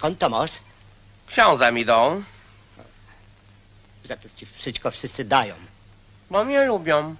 Skąd to masz? Książę mi dał, Za to ci wszystko wszyscy dają. bo mnie lubią.